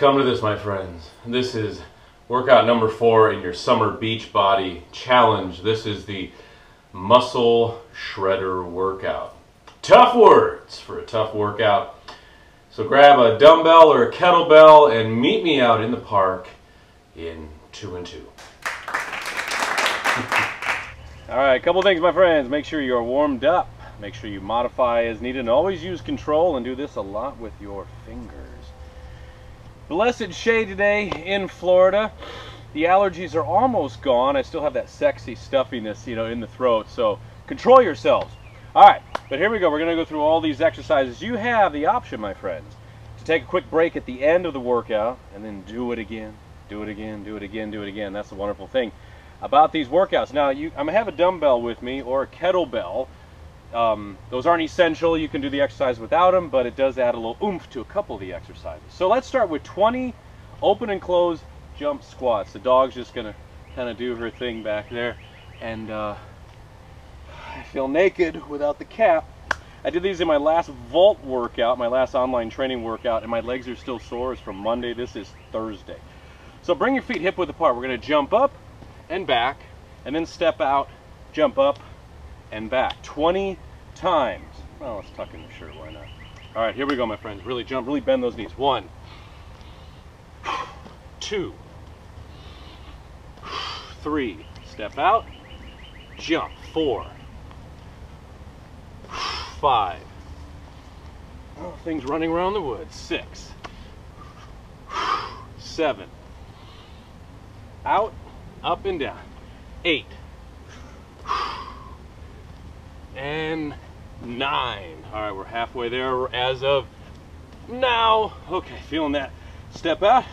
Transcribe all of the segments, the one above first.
come to this, my friends. This is workout number four in your summer beach body challenge. This is the muscle shredder workout. Tough words for a tough workout. So grab a dumbbell or a kettlebell and meet me out in the park in two and two. All right, a couple things, my friends. Make sure you're warmed up. Make sure you modify as needed and always use control and do this a lot with your fingers. Blessed shade today in Florida. The allergies are almost gone. I still have that sexy stuffiness, you know, in the throat. So control yourselves. All right, but here we go. We're going to go through all these exercises. You have the option, my friends, to take a quick break at the end of the workout and then do it again, do it again, do it again, do it again. That's the wonderful thing about these workouts. Now, you, I'm going to have a dumbbell with me or a kettlebell. Um, those aren't essential. You can do the exercise without them, but it does add a little oomph to a couple of the exercises. So let's start with 20 open and close jump squats. The dog's just going to kind of do her thing back there. And uh, I feel naked without the cap. I did these in my last vault workout, my last online training workout, and my legs are still sore. It's from Monday. This is Thursday. So bring your feet hip width apart. We're going to jump up and back, and then step out, jump up, and back 20 times. Well, let's tuck in the shirt, why not? All right, here we go, my friends. Really jump, really bend those knees. One, two, three. Step out, jump. Four, five. Oh, things running around the woods. Six, seven. Out, up and down. Eight, and nine. All right, we're halfway there as of now. Okay, feeling that. Step out,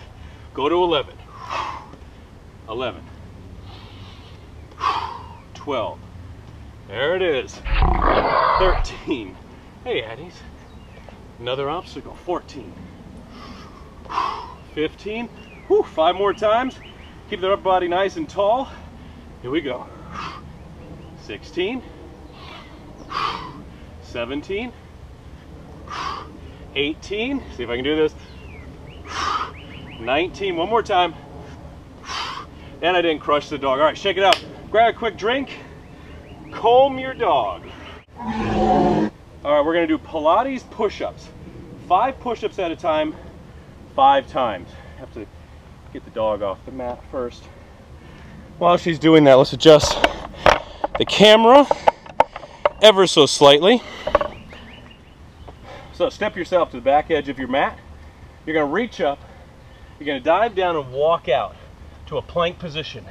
go to 11. 11. 12. There it is. 13. Hey, Addies. Another obstacle. 14. 15. Whew, five more times. Keep the upper body nice and tall. Here we go. 16. 17, 18, see if I can do this, 19, one more time, and I didn't crush the dog. All right, shake it out. Grab a quick drink, comb your dog. All right, we're gonna do Pilates push-ups. Five push-ups at a time, five times. Have to get the dog off the mat first. While she's doing that, let's adjust the camera ever so slightly. So step yourself to the back edge of your mat. You're going to reach up. You're going to dive down and walk out to a plank position.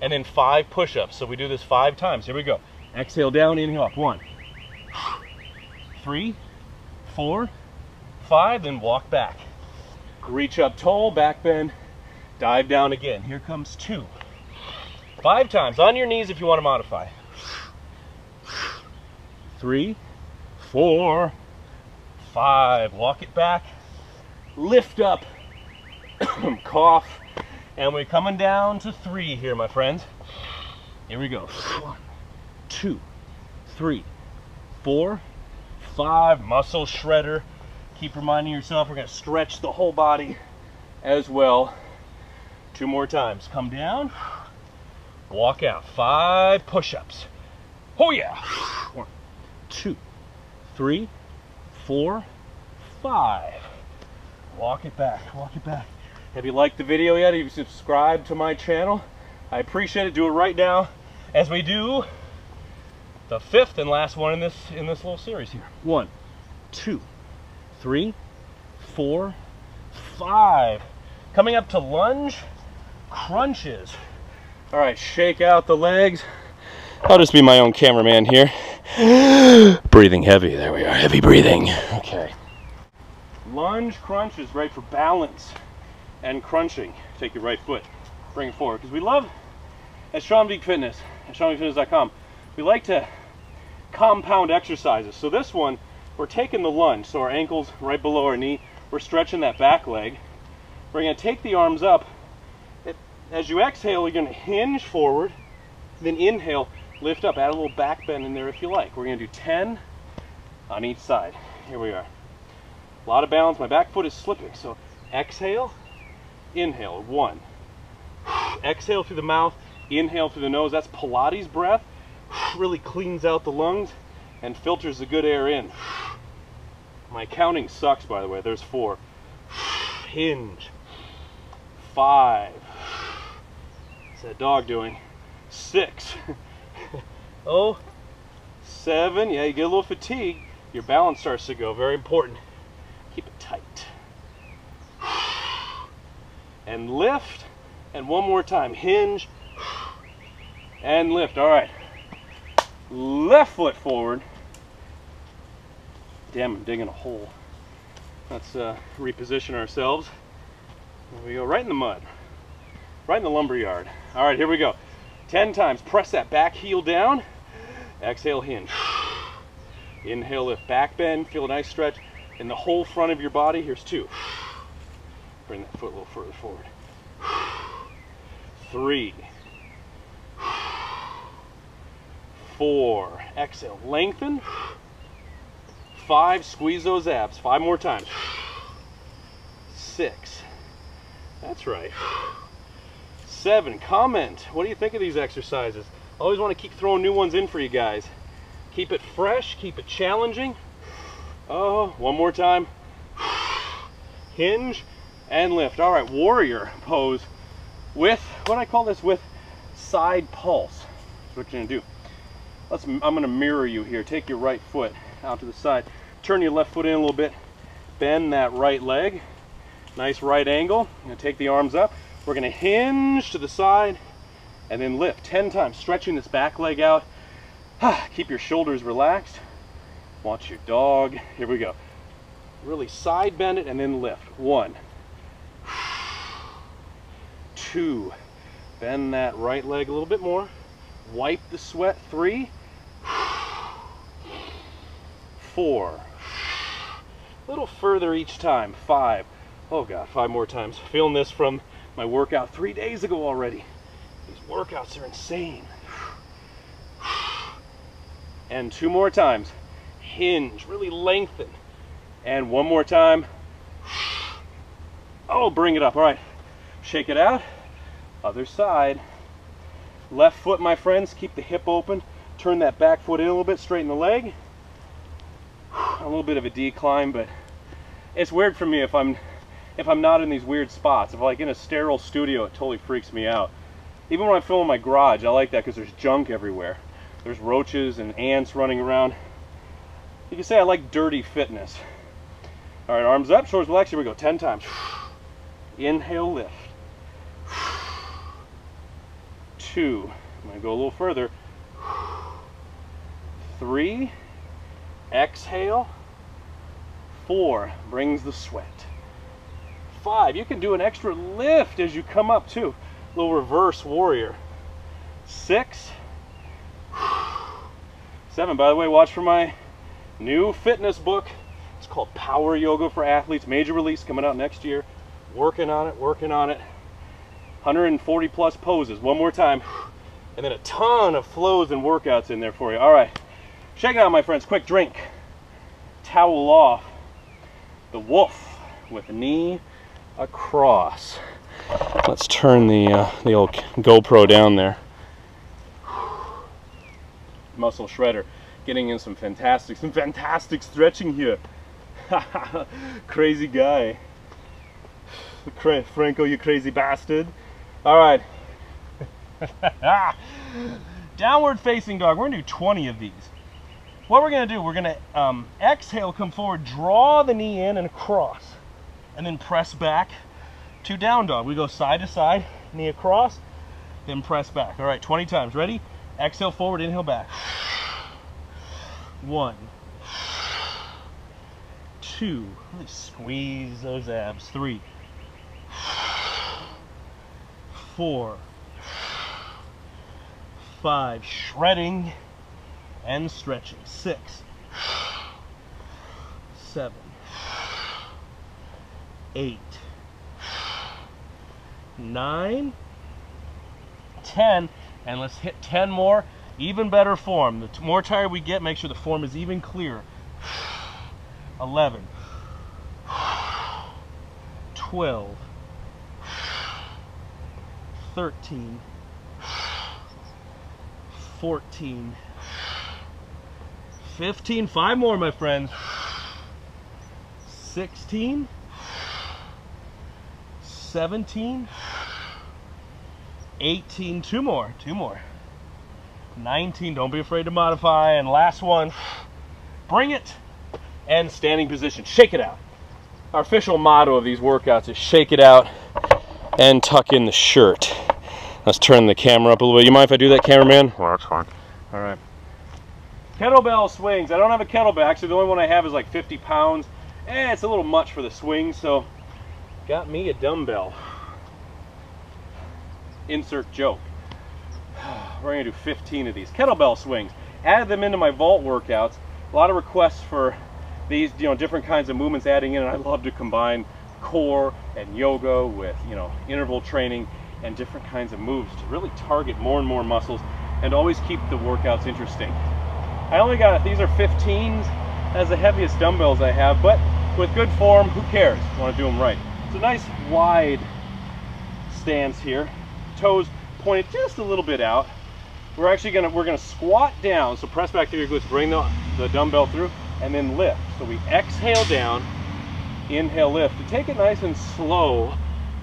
And then five push-ups. So we do this five times. Here we go. Exhale down, inhale up. One, three, four, five, then walk back. Reach up tall, back bend, dive down again. Here comes two. Five times on your knees if you want to modify three, four, five. Walk it back, lift up, cough, and we're coming down to three here, my friends. Here we go. One, two, three, four, five. Muscle shredder. Keep reminding yourself we're going to stretch the whole body as well. Two more times. Come down, walk out. Five push-ups. Oh yeah. One, two, three, four, five. Walk it back, walk it back. Have you liked the video yet? Have you subscribed to my channel? I appreciate it. Do it right now as we do the fifth and last one in this in this little series here. One, two, three, four, five. Coming up to lunge crunches. All right, shake out the legs. I'll just be my own cameraman here. breathing heavy. There we are. Heavy breathing. Okay. Lunge crunch is great for balance and crunching. Take your right foot, bring it forward. Because we love, at Sean Fitness, at we like to compound exercises. So this one, we're taking the lunge. So our ankles right below our knee. We're stretching that back leg. We're going to take the arms up. As you exhale, you're going to hinge forward. Then inhale, lift up, add a little back bend in there if you like. We're gonna do 10 on each side. Here we are. A lot of balance, my back foot is slipping. So exhale, inhale, one. Exhale through the mouth, inhale through the nose. That's Pilates breath. Really cleans out the lungs and filters the good air in. My counting sucks, by the way. There's four. Hinge. Five. What's that dog doing? Six. Oh, seven. Yeah, you get a little fatigue. Your balance starts to go. Very important. Keep it tight. And lift. And one more time. Hinge. And lift. All right. Left foot forward. Damn, I'm digging a hole. Let's uh, reposition ourselves. There we go, right in the mud. Right in the lumber yard. All right, here we go. 10 times. Press that back heel down. Exhale, hinge. Inhale, lift. Back bend. Feel a nice stretch in the whole front of your body. Here's two. Bring that foot a little further forward. Three. Four. Exhale. Lengthen. Five. Squeeze those abs. Five more times. Six. That's right. Seven. Comment. What do you think of these exercises? I Always want to keep throwing new ones in for you guys. Keep it fresh. Keep it challenging. Oh, one more time. Hinge and lift. All right, warrior pose with, what I call this? With side pulse. That's what you're gonna do. Let's, I'm gonna mirror you here. Take your right foot out to the side. Turn your left foot in a little bit. Bend that right leg. Nice right angle. Take the arms up. We're gonna hinge to the side and then lift 10 times, stretching this back leg out. Keep your shoulders relaxed. Watch your dog. Here we go. Really side bend it and then lift. One, two. Bend that right leg a little bit more. Wipe the sweat. Three, four. A little further each time. Five. Oh God, five more times. Feeling this from my workout three days ago already. These workouts are insane. And two more times. Hinge, really lengthen. And one more time. Oh, bring it up. All right. Shake it out. Other side. Left foot, my friends, keep the hip open. Turn that back foot in a little bit, straighten the leg. A little bit of a decline, but it's weird for me if I'm if I'm not in these weird spots. If I'm like in a sterile studio, it totally freaks me out. Even when I'm filming my garage, I like that because there's junk everywhere. There's roaches and ants running around. You can say I like dirty fitness. All right, arms up, shoulders relaxed. Here we go, 10 times. Inhale, lift. Two. I'm gonna go a little further. Three. Exhale. Four. Brings the sweat. Five. You can do an extra lift as you come up too. Little reverse warrior. Six. Seven. By the way, watch for my new fitness book. It's called Power Yoga for Athletes. Major release coming out next year. Working on it, working on it. 140 plus poses. One more time. And then a ton of flows and workouts in there for you. All right. Shake it out, my friends. Quick drink. Towel off. The wolf with knee across. Let's turn the, uh, the old GoPro down there. Muscle shredder. Getting in some fantastic, some fantastic stretching here. crazy guy. Franco, you crazy bastard. All right. Downward facing dog. We're gonna do 20 of these. What we're gonna do, we're gonna um, exhale, come forward, draw the knee in and across, and then press back to down dog. We go side to side, knee across, then press back. All right, 20 times. Ready? Exhale forward, inhale back. One, two, really squeeze those abs. Three, four, five, shredding and stretching. Six, seven, eight, nine, ten, and let's hit 10 more. Even better form. The more tired we get, make sure the form is even clearer. 11, 12, 13, 14, 15, five more, my friends. 16, 17, 18, two more, two more. 19, don't be afraid to modify. And last one, bring it and standing position. Shake it out. Our official motto of these workouts is shake it out and tuck in the shirt. Let's turn the camera up a little bit. You mind if I do that, cameraman? Well, that's fine. All right. Kettlebell swings. I don't have a kettlebell. Actually, the only one I have is like 50 pounds. Eh, it's a little much for the swing, so got me a dumbbell. Insert joke. We're gonna do 15 of these kettlebell swings. Added them into my vault workouts. A lot of requests for these, you know, different kinds of movements adding in, and I love to combine core and yoga with, you know, interval training and different kinds of moves to really target more and more muscles and always keep the workouts interesting. I only got, these are 15s as the heaviest dumbbells I have, but with good form, who cares? Want to do them right. It's a nice wide stance here. Toes pointed just a little bit out. We're actually gonna, we're gonna squat down. So press back through your glutes, bring the, the dumbbell through and then lift. So we exhale down, inhale, lift. And take it nice and slow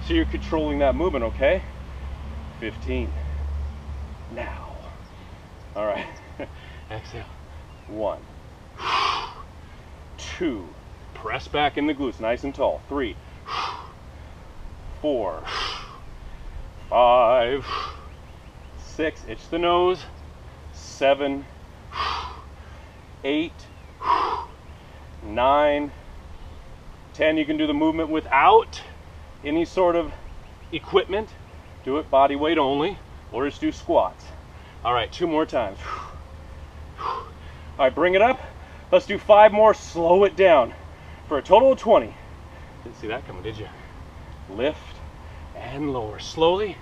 so you're controlling that movement, okay? 15. Now. All right. exhale. One. Two. Press back in the glutes, nice and tall. Three. Four. Five. Six. Itch the nose. Seven. Eight. Nine. Ten. You can do the movement without any sort of equipment. Do it body weight only, or just do squats. All right, two more times. All right, bring it up. Let's do five more, slow it down for a total of 20. Didn't see that coming, did you? Lift and lower slowly.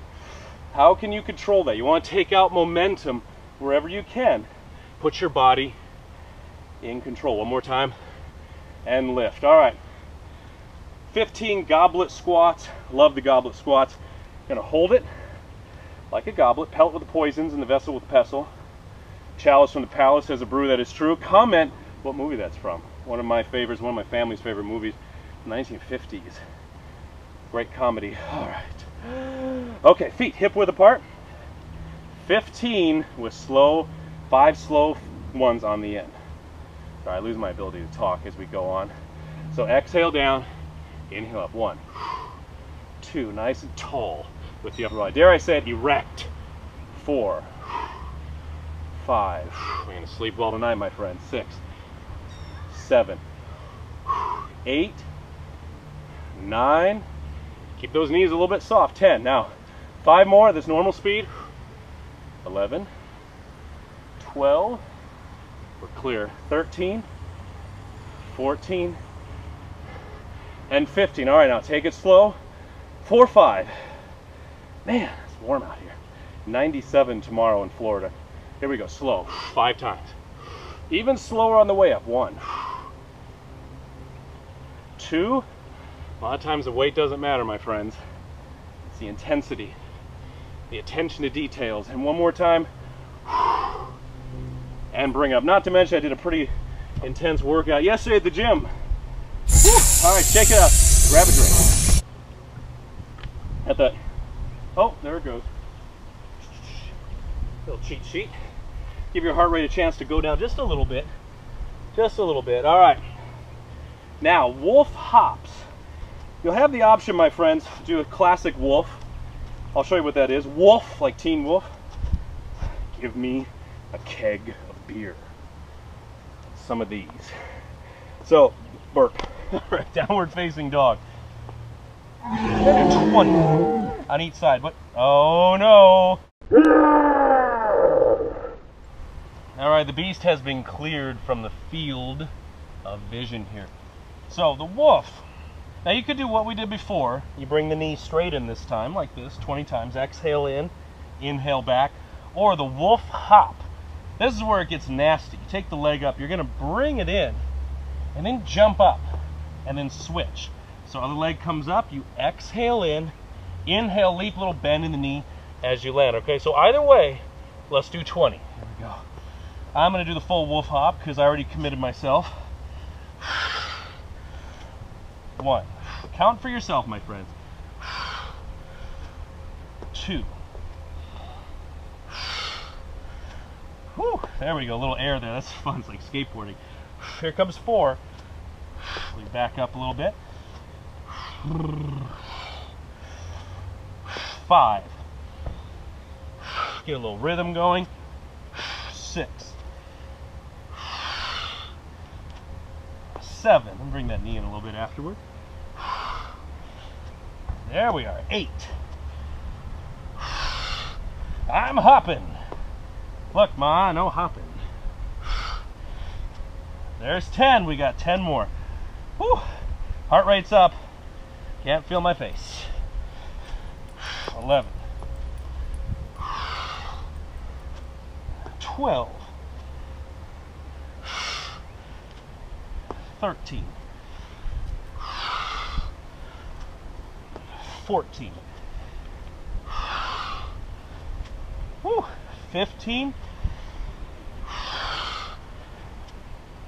How can you control that? You want to take out momentum wherever you can. Put your body in control. One more time and lift. All right. 15 goblet squats. Love the goblet squats. Gonna hold it like a goblet, pellet with the poisons, and the vessel with the pestle. Chalice from the palace has a brew that is true. Comment what movie that's from. One of my favorites, one of my family's favorite movies, 1950s. Great comedy. All right. Okay, feet hip width apart. 15 with slow, five slow ones on the end. Sorry, I lose my ability to talk as we go on. So exhale down, inhale up. One, two, nice and tall with the upper body. Dare I say it, erect. Four, five. We're gonna sleep well tonight, my friend. Six, seven, eight, nine. Keep those knees a little bit soft. Ten. Now, five more at this normal speed. 11, 12, we're clear. 13, 14, and 15. All right, now take it slow. Four, five. Man, it's warm out here. 97 tomorrow in Florida. Here we go, slow. Five times. Even slower on the way up. One, two. A lot of times the weight doesn't matter, my friends. It's the intensity, the attention to details. And one more time. And bring up. Not to mention, I did a pretty intense workout yesterday at the gym. All right, shake it up. Grab a drink. At the, oh, there it goes. Little cheat sheet. Give your heart rate a chance to go down just a little bit. Just a little bit. All right. Now, wolf hops. You'll have the option, my friends, to do a classic wolf. I'll show you what that is. Wolf, like Teen Wolf. Give me a keg of beer. Some of these. So, burp. Downward facing dog. 20 on each side. But, oh no. All right, the beast has been cleared from the field of vision here. So the wolf. Now you could do what we did before. You bring the knee straight in this time, like this, 20 times. Exhale in, inhale back. Or the wolf hop. This is where it gets nasty. You take the leg up, you're gonna bring it in, and then jump up, and then switch. So other leg comes up, you exhale in, inhale, leap, little bend in the knee, as you land. Okay, so either way, let's do 20. Here we go. I'm gonna do the full wolf hop because I already committed myself. One. Count for yourself, my friends. Two. Whew, there we go, a little air there. That's fun, it's like skateboarding. Here comes four. We back up a little bit. Five. Get a little rhythm going. Six. Seven. Bring that knee in a little bit afterward. There we are. Eight. I'm hopping. Look, Ma, no hopping. There's 10. We got 10 more. Whew. Heart rate's up. Can't feel my face. 11. 12. 13. 14. Whew. 15.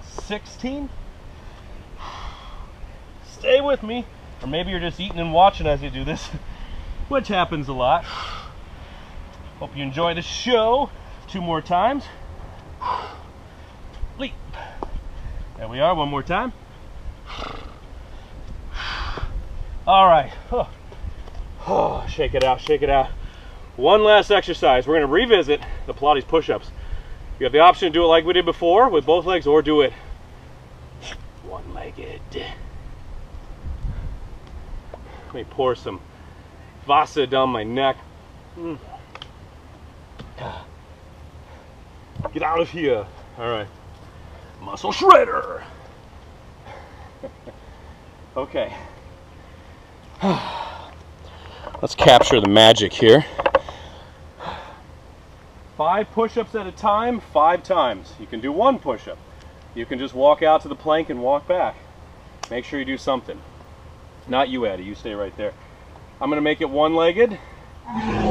16. Stay with me. Or maybe you're just eating and watching as you do this, which happens a lot. Hope you enjoy the show. Two more times. Leap. There we are, one more time. All right. Oh, shake it out, shake it out. One last exercise. We're to revisit the Pilates push-ups. You have the option to do it like we did before with both legs or do it one-legged. Let me pour some Vasa down my neck. Mm. Get out of here. All right. Muscle shredder. okay. Let's capture the magic here. Five push-ups at a time, five times. You can do one push-up. You can just walk out to the plank and walk back. Make sure you do something. Not you, Eddie. You stay right there. I'm going to make it one-legged. All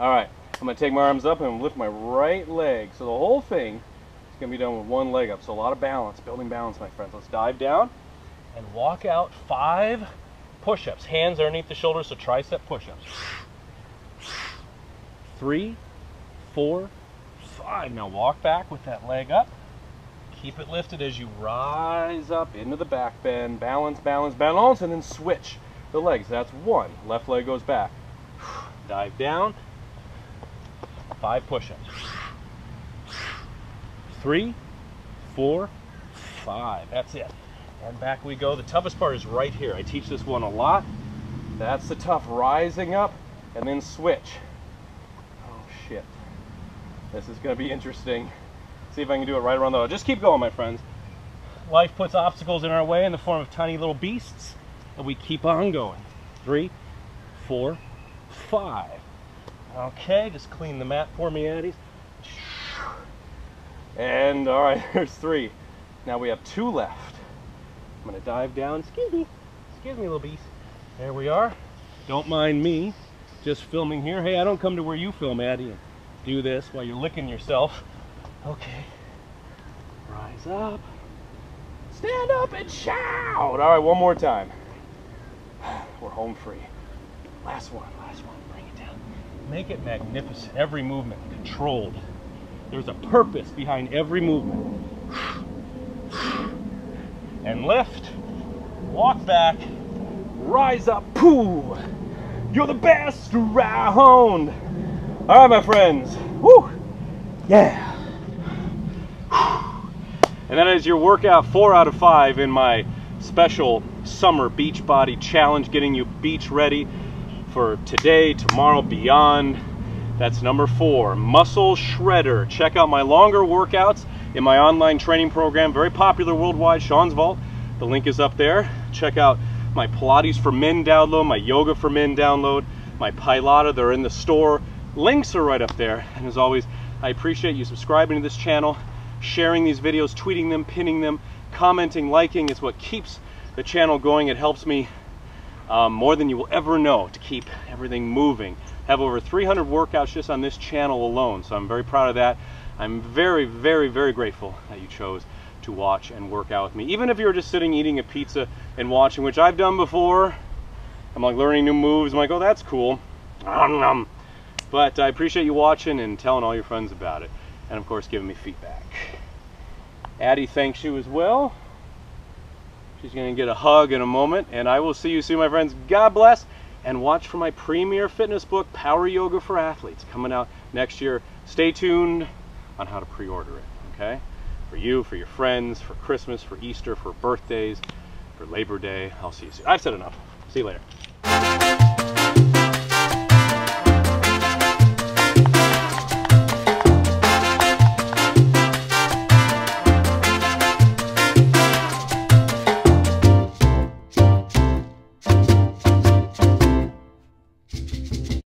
right. I'm going to take my arms up and lift my right leg. So the whole thing is going to be done with one leg up. So a lot of balance, building balance, my friends. Let's dive down and walk out five push-ups. Hands underneath the shoulders, so tricep push-ups. Three, four, five. Now walk back with that leg up. Keep it lifted as you rise up into the back bend. Balance, balance, balance, and then switch the legs. That's one. Left leg goes back. Dive down. Five push-ups. Three, four, five. That's it. And back we go. The toughest part is right here. I teach this one a lot. That's the tough. Rising up and then switch. Oh, shit. This is to be interesting. See if I can do it right around the... Just keep going, my friends. Life puts obstacles in our way in the form of tiny little beasts, and we keep on going. Three, four, five. Okay, just clean the mat for me, Addies. And, all right, there's three. Now we have two left. I'm gonna dive down. Excuse me. Excuse me, little beast. There we are. Don't mind me. Just filming here. Hey, I don't come to where you film, Addie, and do this while you're licking yourself. Okay. Rise up. Stand up and shout. All right, one more time. We're home free. Last one, last one. Bring it down. Make it magnificent. Every movement controlled. There's a purpose behind every movement and lift, walk back, rise up, poo. You're the best around. All right, my friends. Woo. Yeah. And that is your workout four out of five in my special summer beach body challenge, getting you beach ready for today, tomorrow, beyond. That's number four, Muscle Shredder. Check out my longer workouts in my online training program, very popular worldwide, Sean's Vault. The link is up there. Check out my Pilates for Men download, my Yoga for Men download, my Pilata, they're in the store. Links are right up there. And as always, I appreciate you subscribing to this channel, sharing these videos, tweeting them, pinning them, commenting, liking. It's what keeps the channel going. It helps me um, more than you will ever know to keep everything moving. Have over 300 workouts just on this channel alone, so I'm very proud of that. I'm very, very, very grateful that you chose to watch and work out with me. Even if you're just sitting eating a pizza and watching, which I've done before. I'm like learning new moves. I'm like, oh, that's cool. But I appreciate you watching and telling all your friends about it. And of course, giving me feedback. Addie thanks you as well. She's going to get a hug in a moment. And I will see you soon, my friends. God bless. And watch for my premier fitness book, Power Yoga for Athletes, coming out next year. Stay tuned on how to pre order it, okay? For you, for your friends, for Christmas, for Easter, for birthdays, for Labor Day. I'll see you soon. I've said enough. See you later.